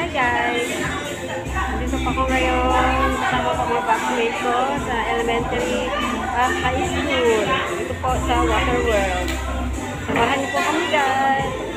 Hi guys! Dito pa ko ngayon. Kasama ko mga ko sa elementary at high school. Dito po sa Water World. Samahan niyo po kami guys.